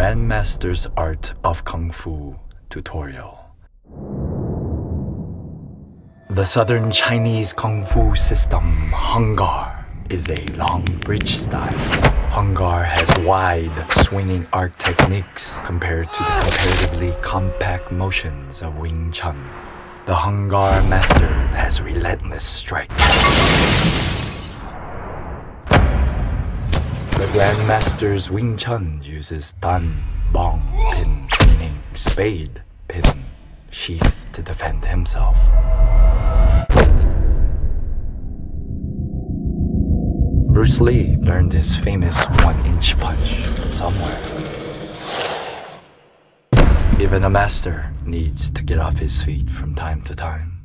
Grandmaster's Art of Kung Fu tutorial. The Southern Chinese Kung Fu system, Hung Gar, is a long bridge style. Hung Gar has wide, swinging arc techniques compared to the comparatively compact motions of Wing Chun. The Hung Gar master has relentless strike. The Grandmaster's Wing Chun uses Dan, Bong, Pin, meaning spade, pin, sheath to defend himself. Bruce Lee learned his famous one-inch punch from somewhere. Even a master needs to get off his feet from time to time.